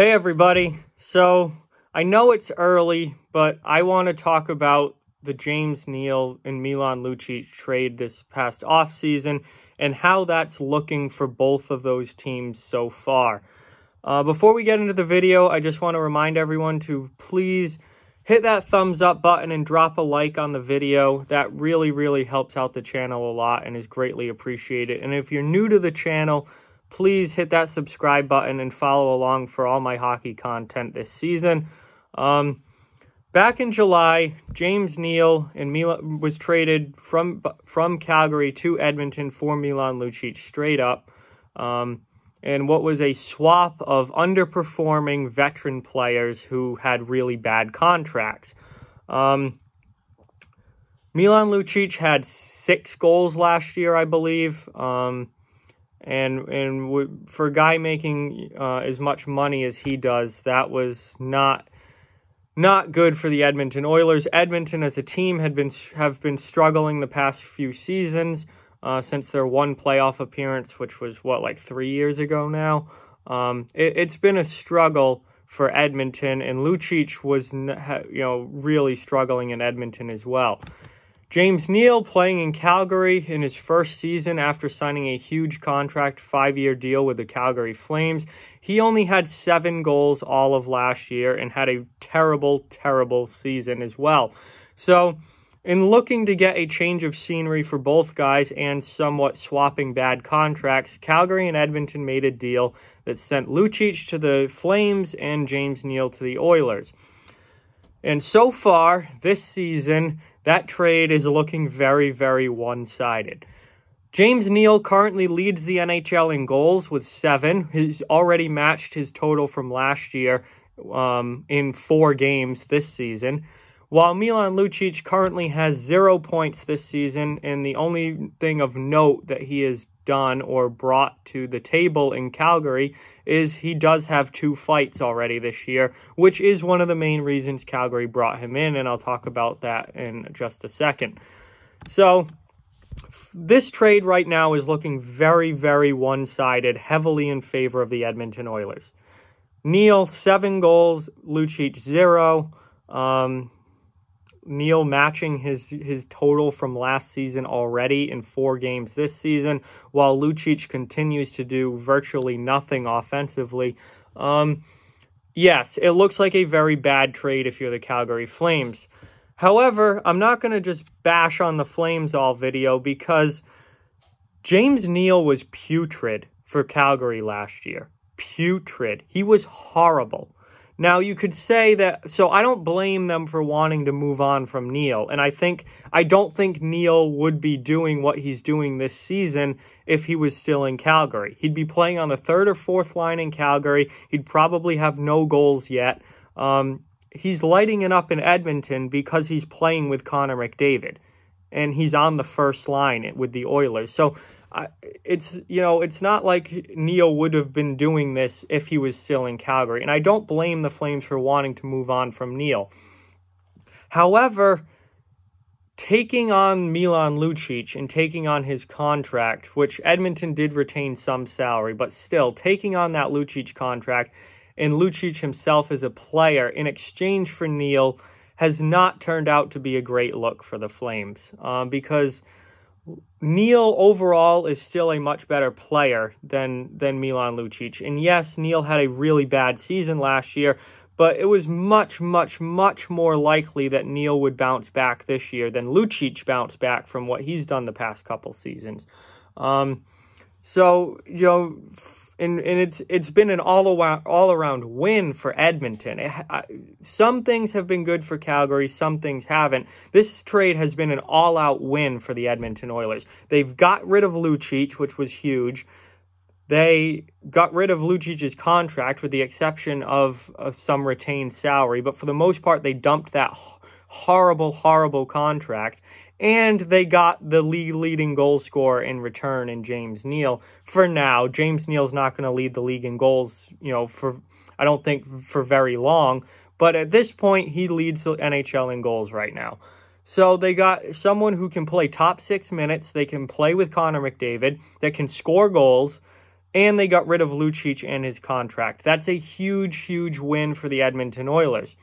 Hey everybody. So I know it's early, but I want to talk about the James Neal and Milan Lucic trade this past offseason and how that's looking for both of those teams so far. Uh, before we get into the video, I just want to remind everyone to please hit that thumbs up button and drop a like on the video. That really, really helps out the channel a lot and is greatly appreciated. And if you're new to the channel, please hit that subscribe button and follow along for all my hockey content this season. Um, back in July, James Neal and Milan was traded from from Calgary to Edmonton for Milan Lucic straight up. Um, and what was a swap of underperforming veteran players who had really bad contracts. Um, Milan Lucic had six goals last year, I believe. Um, and and for a guy making uh, as much money as he does, that was not not good for the Edmonton Oilers. Edmonton as a team had been have been struggling the past few seasons uh, since their one playoff appearance, which was what like three years ago now. Um, it, it's been a struggle for Edmonton, and Lucic was you know really struggling in Edmonton as well. James Neal playing in Calgary in his first season after signing a huge contract five-year deal with the Calgary Flames. He only had seven goals all of last year and had a terrible, terrible season as well. So in looking to get a change of scenery for both guys and somewhat swapping bad contracts, Calgary and Edmonton made a deal that sent Lucic to the Flames and James Neal to the Oilers. And so far, this season, that trade is looking very, very one-sided. James Neal currently leads the NHL in goals with seven. He's already matched his total from last year um, in four games this season. While Milan Lucic currently has zero points this season, and the only thing of note that he has done or brought to the table in Calgary is he does have two fights already this year, which is one of the main reasons Calgary brought him in, and I'll talk about that in just a second. So, this trade right now is looking very, very one-sided, heavily in favor of the Edmonton Oilers. Neal, seven goals, Lucic, zero. Um, Neal matching his his total from last season already in four games this season, while Lucic continues to do virtually nothing offensively. Um, yes, it looks like a very bad trade if you're the Calgary Flames. However, I'm not going to just bash on the Flames all video because James Neal was putrid for Calgary last year. Putrid. He was horrible. Now, you could say that, so I don't blame them for wanting to move on from Neal. And I think, I don't think Neal would be doing what he's doing this season if he was still in Calgary. He'd be playing on the third or fourth line in Calgary. He'd probably have no goals yet. Um, he's lighting it up in Edmonton because he's playing with Connor McDavid. And he's on the first line with the Oilers. So I, it's, you know, it's not like Neal would have been doing this if he was still in Calgary. And I don't blame the Flames for wanting to move on from Neal. However, taking on Milan Lucic and taking on his contract, which Edmonton did retain some salary, but still, taking on that Lucic contract and Lucic himself as a player in exchange for Neal has not turned out to be a great look for the Flames. Um, because Neal overall is still a much better player than than Milan Lucic. And yes, Neal had a really bad season last year, but it was much, much, much more likely that Neal would bounce back this year than Lucic bounced back from what he's done the past couple seasons. Um, so, you know, and, and it's it's been an all around all around win for Edmonton. It, I, some things have been good for Calgary, some things haven't. This trade has been an all out win for the Edmonton Oilers. They've got rid of Lucic, which was huge. They got rid of Lucic's contract with the exception of, of some retained salary, but for the most part, they dumped that horrible, horrible contract and they got the league leading goal scorer in return in James Neal. For now, James Neal's not going to lead the league in goals, you know, for I don't think for very long. But at this point, he leads the NHL in goals right now. So they got someone who can play top six minutes. They can play with Connor McDavid. That can score goals. and they got rid of Lucic and his contract. That's a huge, huge win for the Edmonton Oilers.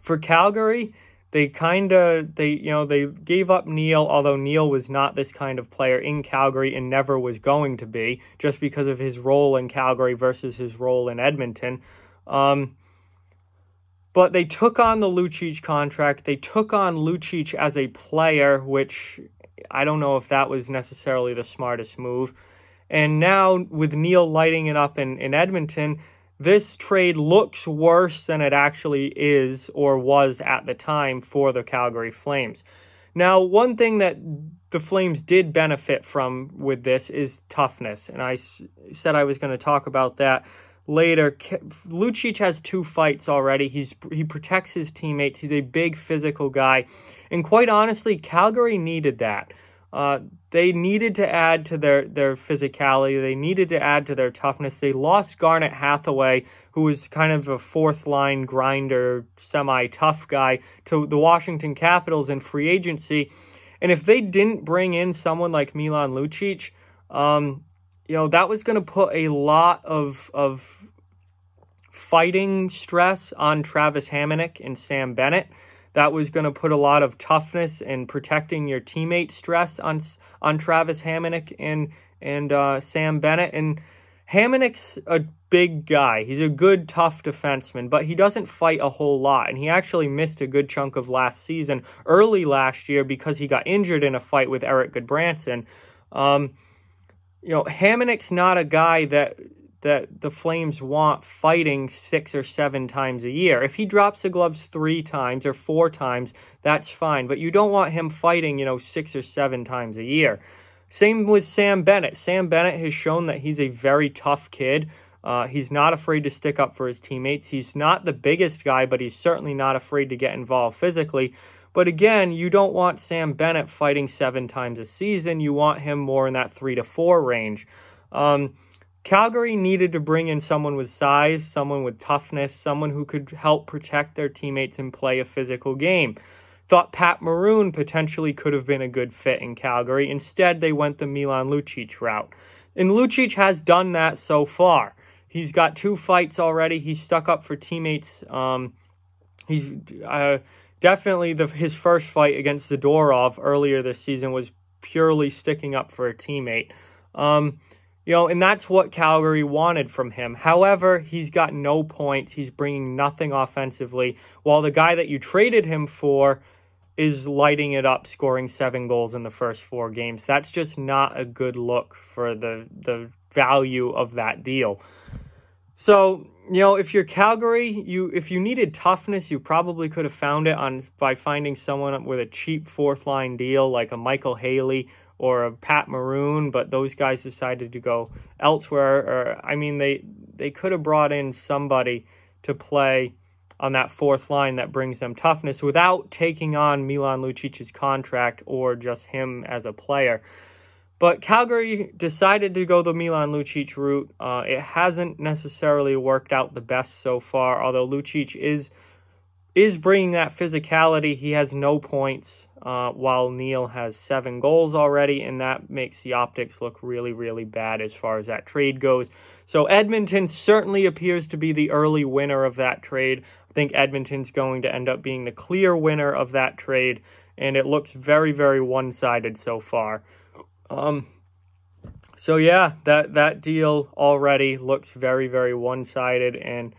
For Calgary, they kind of they you know they gave up Neal, although Neal was not this kind of player in Calgary and never was going to be, just because of his role in Calgary versus his role in Edmonton. Um, but they took on the Lucic contract. They took on Lucic as a player, which I don't know if that was necessarily the smartest move. And now with Neal lighting it up in, in Edmonton, this trade looks worse than it actually is or was at the time for the Calgary Flames. Now, one thing that the Flames did benefit from with this is toughness, and I said I was going to talk about that later. Lucic has two fights already. He's he protects his teammates. He's a big physical guy, and quite honestly, Calgary needed that. Uh, they needed to add to their, their physicality. They needed to add to their toughness. They lost Garnet Hathaway, who was kind of a fourth line grinder, semi tough guy, to the Washington Capitals in free agency. And if they didn't bring in someone like Milan Lucic, um, you know, that was going to put a lot of, of fighting stress on Travis Hamonic and Sam Bennett that was going to put a lot of toughness and protecting your teammate stress on on Travis Hamonic and and uh, Sam Bennett. And Hamonic's a big guy. He's a good, tough defenseman, but he doesn't fight a whole lot. And he actually missed a good chunk of last season, early last year, because he got injured in a fight with Erik Gudbranson. Um, you know, Hamonic's not a guy that that the Flames want fighting six or seven times a year. If he drops the gloves three times or four times, that's fine. But you don't want him fighting, you know, six or seven times a year. Same with Sam Bennett. Sam Bennett has shown that he's a very tough kid. Uh, he's not afraid to stick up for his teammates. He's not the biggest guy, but he's certainly not afraid to get involved physically. But again, you don't want Sam Bennett fighting seven times a season. You want him more in that three to four range. Um, Calgary needed to bring in someone with size, someone with toughness, someone who could help protect their teammates and play a physical game. Thought Pat Maroon potentially could have been a good fit in Calgary. Instead, they went the Milan Lucic route. And Lucic has done that so far. He's got two fights already. He's stuck up for teammates. Um, he's uh, definitely the, his first fight against Zadorov earlier this season was purely sticking up for a teammate. Um, you know, and that's what Calgary wanted from him. However, he's got no points. He's bringing nothing offensively, while the guy that you traded him for is lighting it up, scoring seven goals in the first four games. That's just not a good look for the the value of that deal. So, you know, if you're Calgary, you if you needed toughness, you probably could have found it on by finding someone with a cheap fourth line deal like a Micheal Haley or a Pat Maroon, but those guys decided to go elsewhere. Or I mean, they they could have brought in somebody to play on that fourth line that brings them toughness without taking on Milan Lucic's contract or just him as a player. But Calgary decided to go the Milan Lucic route. Uh, it hasn't necessarily worked out the best so far, although Lucic is is bringing that physicality. He has no points uh, while Neal has seven goals already, and that makes the optics look really, really bad as far as that trade goes. So Edmonton certainly appears to be the early winner of that trade. I think Edmonton's going to end up being the clear winner of that trade, and it looks very, very one-sided so far. Um, so yeah, that, that deal already looks very, very one-sided, and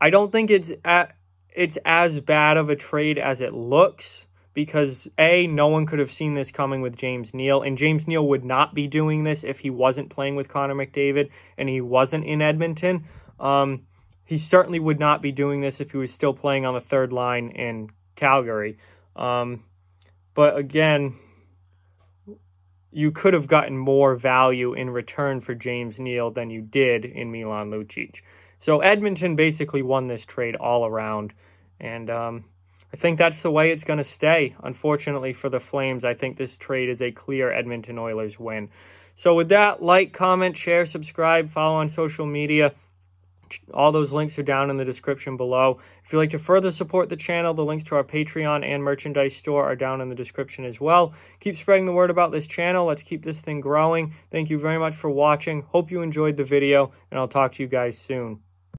I don't think it's at, it's as bad of a trade as it looks because A, no one could have seen this coming with James Neal, and James Neal would not be doing this if he wasn't playing with Connor McDavid and he wasn't in Edmonton. Um, he certainly would not be doing this if he was still playing on the third line in Calgary. Um, but again, you could have gotten more value in return for James Neal than you did in Milan Lucic. So Edmonton basically won this trade all around. And um, I think that's the way it's going to stay. Unfortunately for the Flames, I think this trade is a clear Edmonton Oilers win. So with that, like, comment, share, subscribe, follow on social media. All those links are down in the description below. If you'd like to further support the channel, the links to our Patreon and merchandise store are down in the description as well. Keep spreading the word about this channel. Let's keep this thing growing. Thank you very much for watching. Hope you enjoyed the video, and I'll talk to you guys soon.